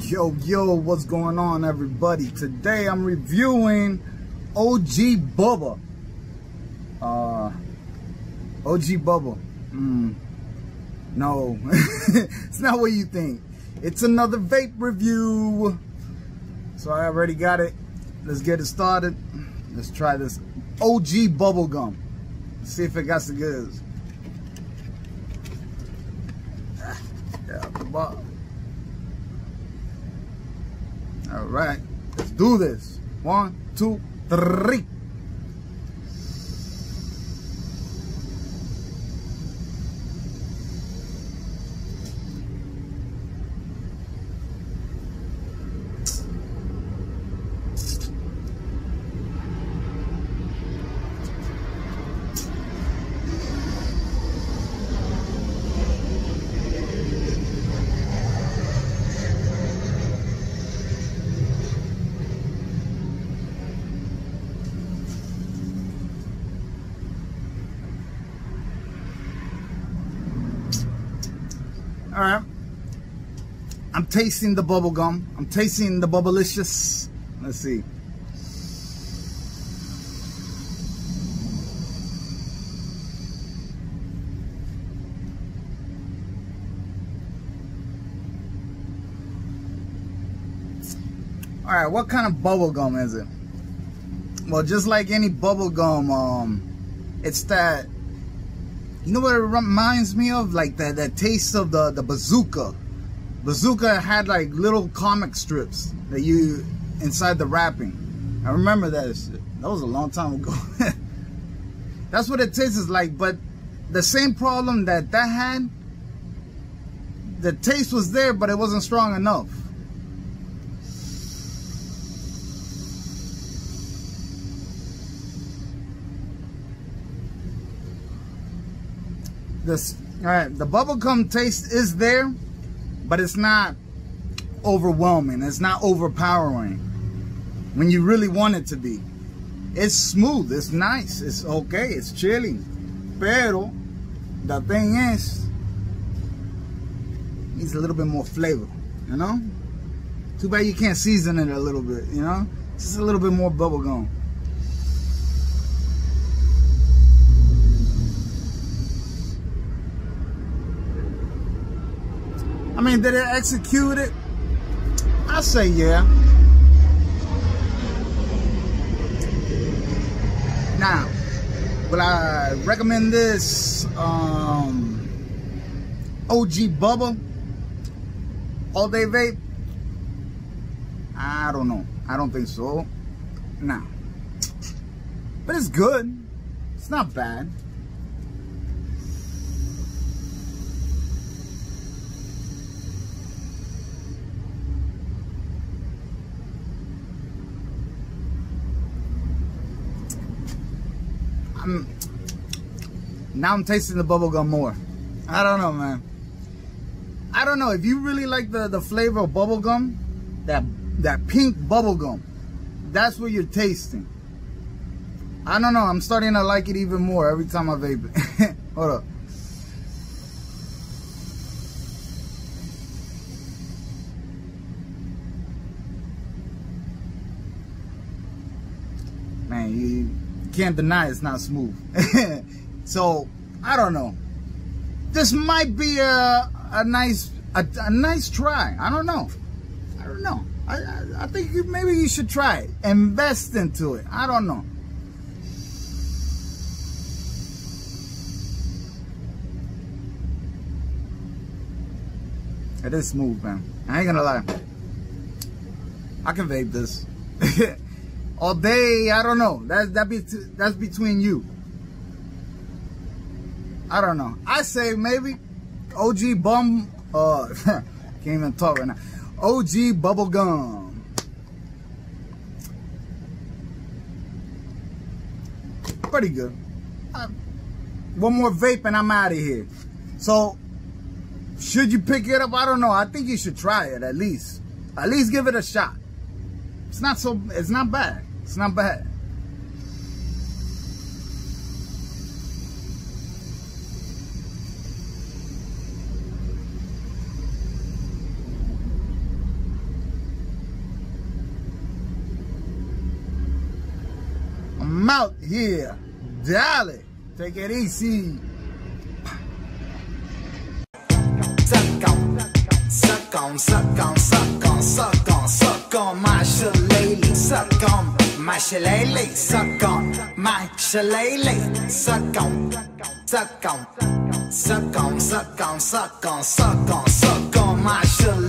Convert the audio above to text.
Yo, yo, what's going on, everybody? Today I'm reviewing OG Bubba. Uh, OG Bubba. Mm, no, it's not what you think. It's another vape review. So I already got it. Let's get it started. Let's try this OG bubble gum. See if it got the goods. Ah, yeah, the bottom. All right, let's do this. One, two, three. All right. I'm tasting the bubble gum. I'm tasting the bubblicious. Let's see. All right, what kind of bubble gum is it? Well, just like any bubble gum, um, it's that you know what it reminds me of? Like that that taste of the the bazooka. Bazooka had like little comic strips that you inside the wrapping. I remember that. That was a long time ago. That's what it tastes like. But the same problem that that had, the taste was there, but it wasn't strong enough. This, all right, the bubblegum taste is there, but it's not overwhelming. It's not overpowering when you really want it to be. It's smooth. It's nice. It's okay. It's chilling. Pero the thing is, needs a little bit more flavor. You know. Too bad you can't season it a little bit. You know, just a little bit more bubblegum. Mean, did it execute it? I say yeah. Now, will I recommend this um, OG Bubba all day vape? I don't know. I don't think so. Nah. But it's good. It's not bad. I'm now I'm tasting the bubblegum more. I don't know, man. I don't know if you really like the the flavor of bubblegum, that that pink bubblegum. That's what you're tasting. I don't know. I'm starting to like it even more every time I vape it. Hold up. Man, you can't deny it's not smooth. so I don't know. This might be a a nice a, a, nice try. I don't know. I don't know. I I, I think you, maybe you should try it. Invest into it. I don't know. It is smooth, man. I ain't gonna lie. I can vape this. all day. I don't know. That's that be that's between you. I don't know. I say maybe OG bum. Uh, can't even talk right now. OG bubble gum. Pretty good. One more vape and I'm out of here. So, should you pick it up? I don't know. I think you should try it at least. At least give it a shot. It's not so, it's not bad. It's not bad. I'm out here. Dolly. Take it easy. Suck on, suck on, suck on, suck on, suck on, suck on on my shillelagh. Suck on my shillelagh. Suck on my shillelagh. Suck on, suck on, suck on, suck on, suck on, suck on, suck on my shillelagh.